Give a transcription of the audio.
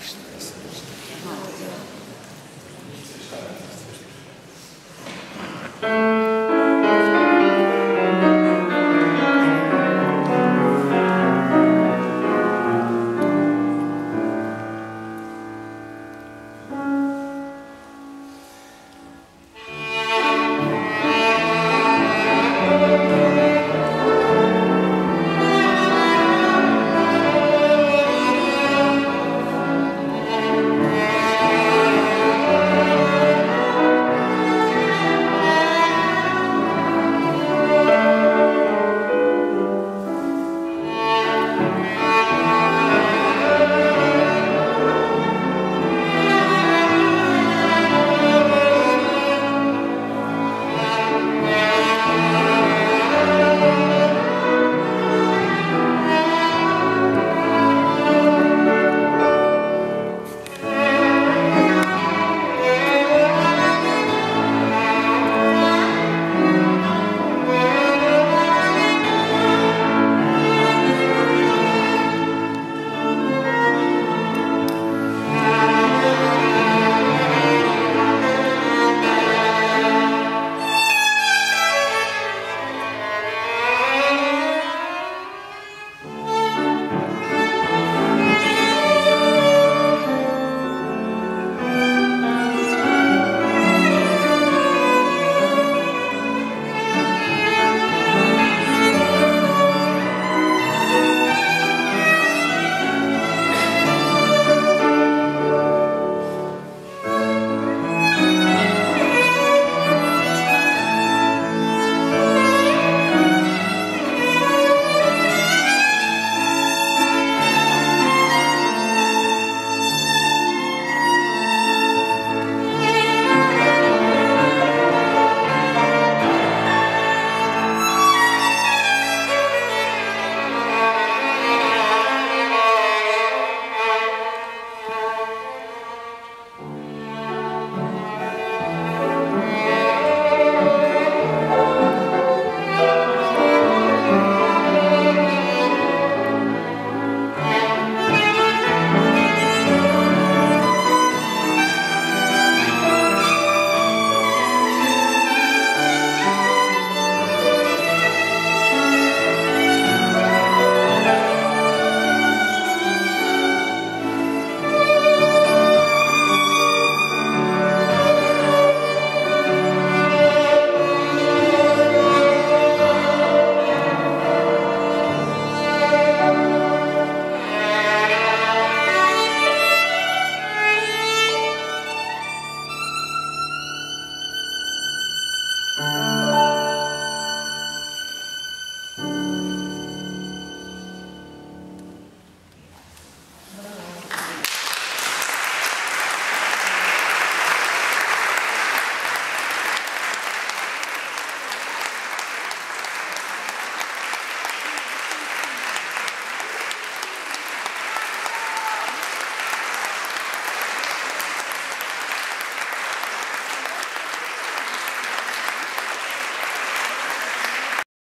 Isten, Isten, Isten.